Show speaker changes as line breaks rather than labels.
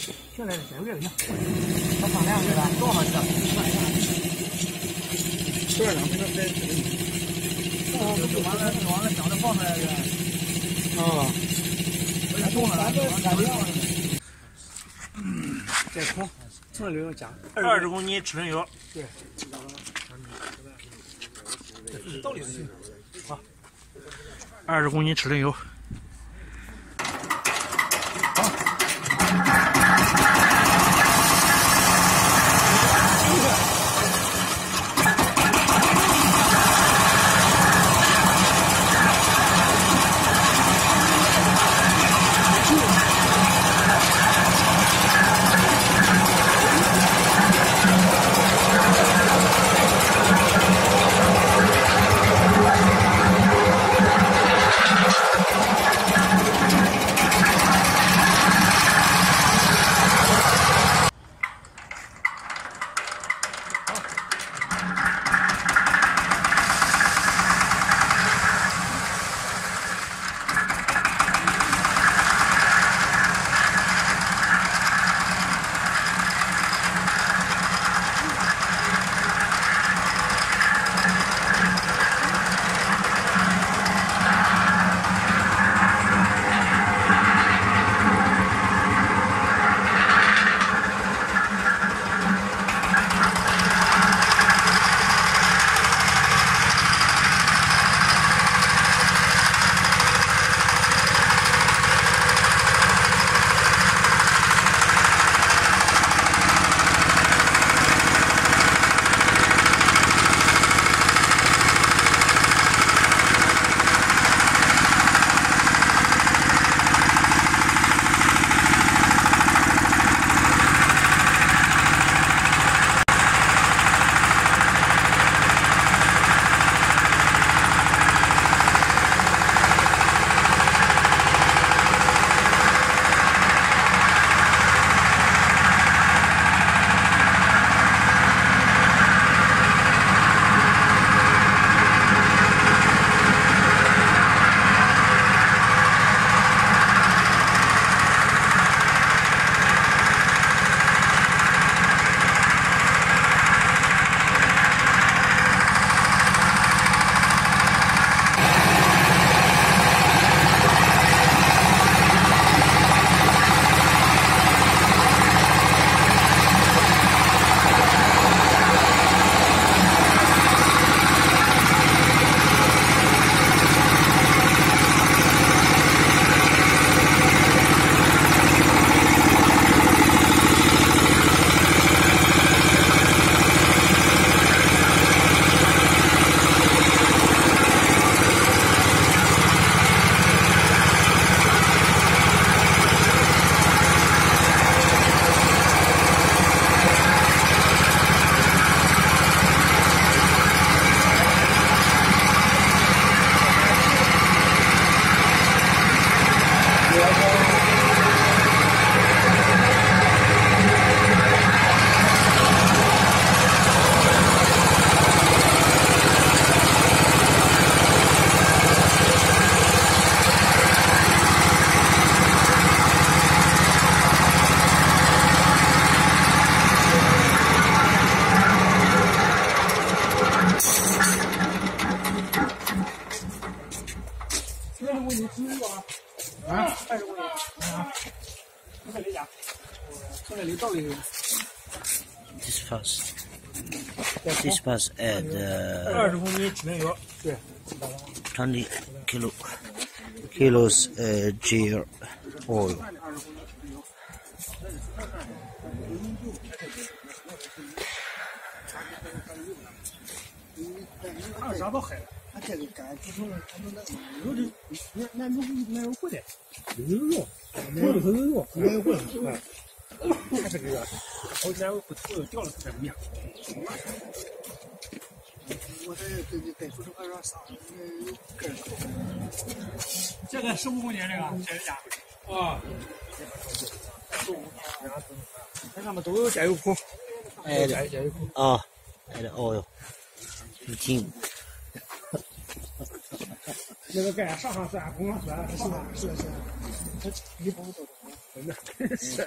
现在这个行，他放两个了，多少钱？多少两个开始？哦，就完了，完了，讲的放出来的。哦。我动了，感觉。嗯，再说，这里要加
二十公斤齿轮油。
对。道理是好。
二十公斤齿轮油。这里我已经注。
Dispatch. Dispatch at
二十公斤齿轮油，
对
，twenty kilo kilos uh, gear oil.
二啥都海了，这个干骨头，他们那有的，那那有那有过来，有肉，有的有肉，也有过来，他这个，好几年不头掉了才这样。我这这这该说实话说啥，有根头。这个十五公斤这个，这是家。啊。那上面都有加油铺。
哎，
加加油铺。
啊，哎的哦哟。一斤。
那个盖上上算，工上算，是吧？是是。他一包多少？真的是。